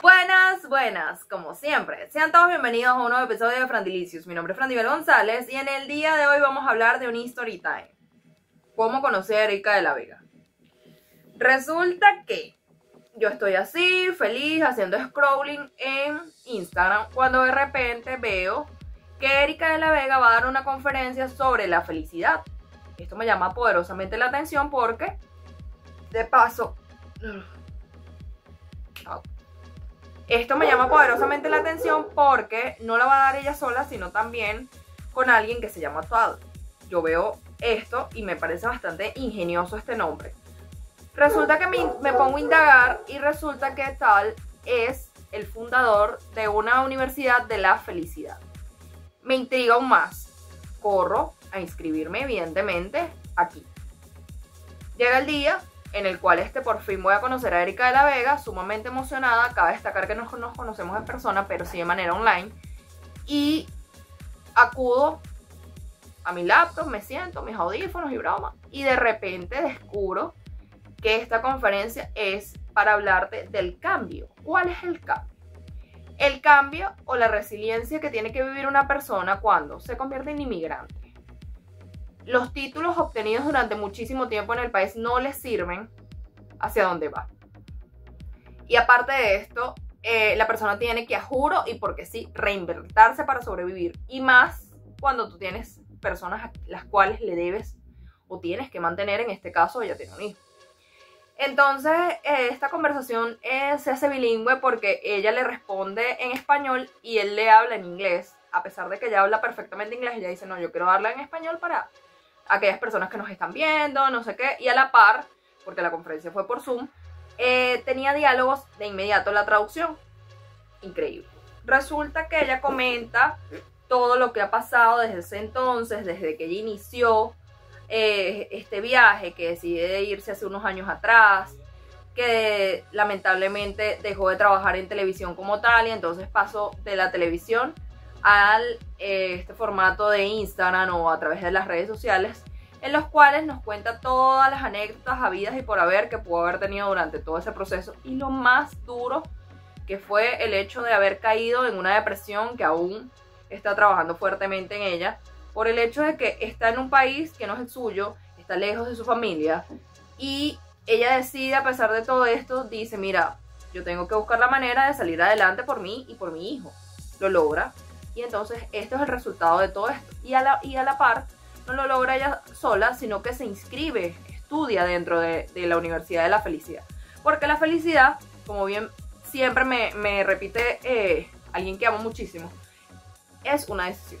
Buenas, buenas, como siempre. Sean todos bienvenidos a un nuevo episodio de Frandilicious. Mi nombre es Frandibel González y en el día de hoy vamos a hablar de un story time. ¿Cómo conocí a Erika de la Vega? Resulta que yo estoy así, feliz, haciendo scrolling en Instagram, cuando de repente veo que Erika de la Vega va a dar una conferencia sobre la felicidad. Esto me llama poderosamente la atención porque, de paso, esto me llama poderosamente la atención porque no la va a dar ella sola, sino también con alguien que se llama Todd. Yo veo esto y me parece bastante ingenioso este nombre. Resulta que me, me pongo a indagar y resulta que Tal es el fundador de una universidad de la felicidad. Me intriga aún más. Corro a inscribirme, evidentemente, aquí. Llega el día en el cual este por fin voy a conocer a Erika de la Vega, sumamente emocionada. Cabe destacar que no nos conocemos en persona, pero sí de manera online. Y acudo a mi laptop, me siento, mis audífonos y broma. Y de repente descubro que esta conferencia es para hablarte del cambio. ¿Cuál es el cambio? El cambio o la resiliencia que tiene que vivir una persona cuando se convierte en inmigrante. Los títulos obtenidos durante muchísimo tiempo en el país no les sirven hacia dónde va. Y aparte de esto, eh, la persona tiene que, a juro y porque sí, reinventarse para sobrevivir. Y más cuando tú tienes personas a las cuales le debes o tienes que mantener, en este caso ella tiene un hijo. Entonces, eh, esta conversación eh, se hace bilingüe porque ella le responde en español y él le habla en inglés. A pesar de que ella habla perfectamente inglés, ella dice, no, yo quiero hablar en español para aquellas personas que nos están viendo, no sé qué. Y a la par, porque la conferencia fue por Zoom, eh, tenía diálogos de inmediato la traducción. Increíble. Resulta que ella comenta todo lo que ha pasado desde ese entonces, desde que ella inició eh, este viaje, que decide irse hace unos años atrás, que lamentablemente dejó de trabajar en televisión como tal y entonces pasó de la televisión al eh, este formato de Instagram o a través de las redes sociales en los cuales nos cuenta todas las anécdotas habidas y por haber que pudo haber tenido durante todo ese proceso. Y lo más duro que fue el hecho de haber caído en una depresión que aún está trabajando fuertemente en ella por el hecho de que está en un país que no es el suyo, está lejos de su familia y ella decide a pesar de todo esto, dice, mira, yo tengo que buscar la manera de salir adelante por mí y por mi hijo. Lo logra y entonces esto es el resultado de todo esto. Y a la, y a la par, no lo logra ella sola, sino que se inscribe, estudia dentro de, la Universidad de la Felicidad. Porque la felicidad, como bien siempre me, me repite eh, alguien que amo muchísimo, es una decisión.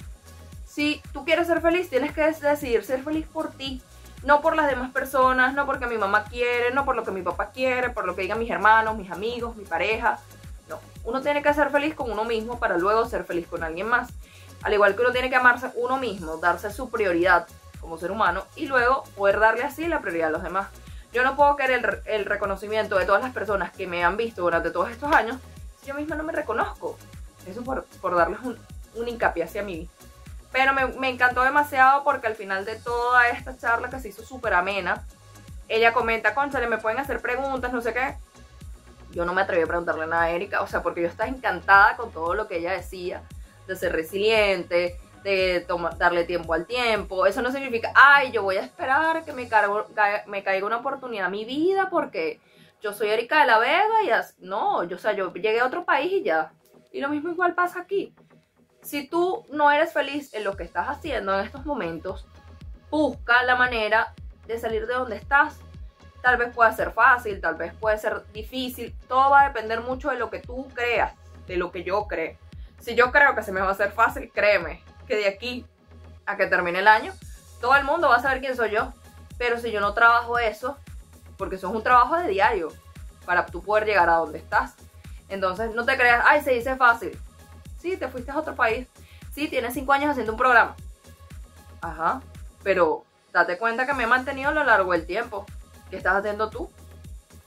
Si tú quieres ser feliz, tienes que decidir ser feliz por ti, no por las demás personas, no porque mi mamá quiere, no por lo que mi papá quiere, por lo que digan mis hermanos, mis amigos, mi pareja. No, uno tiene que ser feliz con uno mismo para luego ser feliz con alguien más. Al igual que uno tiene que amarse uno mismo, darse su prioridad como ser humano y luego poder darle así la prioridad a los demás. Yo no puedo querer el, el reconocimiento de todas las personas que me han visto durante todos estos años si yo misma no me reconozco. Eso por, por darles un, un hincapié hacia mí. Pero me, me, encantó demasiado porque al final de toda esta charla que se hizo súper amena, ella comenta, conchale, me pueden hacer preguntas, no sé qué. Yo no me atreví a preguntarle nada a Erika, o sea, porque yo estaba encantada con todo lo que ella decía, de ser resiliente, de tomar, darle tiempo al tiempo. Eso no significa, ay, yo voy a esperar que me, cargo, caiga una oportunidad a mi vida porque yo soy Erika de la Vega y as... no, yo, o sea, yo llegué a otro país y ya. Y lo mismo igual pasa aquí si tú no eres feliz en lo que estás haciendo en estos momentos, busca la manera de salir de donde estás. Tal vez pueda ser fácil, tal vez puede ser difícil. Todo va a depender mucho de lo que tú creas, de lo que yo creo. Si yo creo que se me va a hacer fácil, créeme que de aquí a que termine el año, todo el mundo va a saber quién soy yo. Pero si yo no trabajo eso, porque eso es un trabajo de diario, para tú poder llegar a donde estás. Entonces no te creas, ay, se dice fácil. Sí, te fuiste a otro país. Sí, tienes cinco años haciendo un programa. Ajá. Pero Date cuenta que me he mantenido a lo largo del tiempo. ¿Qué estás haciendo tú?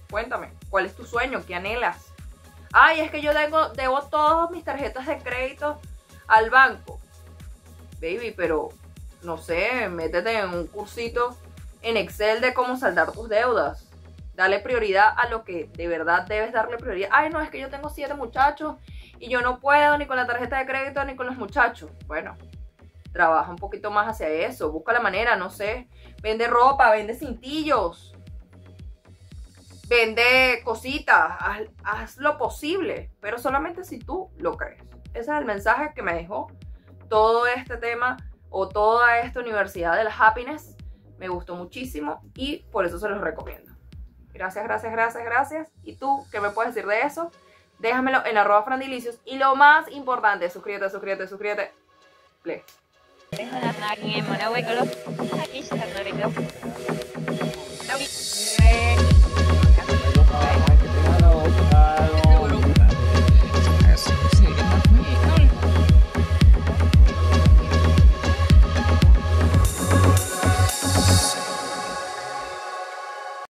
Cuéntame, ¿cuál es tu sueño? ¿Qué anhelas? Ay, es que yo debo, debo todas mis tarjetas de crédito al banco. Baby, pero no sé, métete en un cursito en Excel de cómo saldar tus deudas. Dale prioridad a lo que de verdad debes darle prioridad. Ay, no, es que yo tengo siete muchachos y yo no puedo ni con la tarjeta de crédito ni con los muchachos. Bueno, trabaja un poquito más hacia eso. Busca la manera, no sé. Vende ropa, vende cintillos. Vende cositas. Haz, haz lo posible, pero solamente si tú lo crees. Ese es el mensaje que me dejó todo este tema o toda esta universidad del happiness. Me gustó muchísimo y por eso se los recomiendo. Gracias, gracias, gracias, gracias. ¿Y tú qué me puedes decir de eso? déjamelo en arroba frandilicios. Y lo más importante, suscríbete, suscríbete, suscríbete.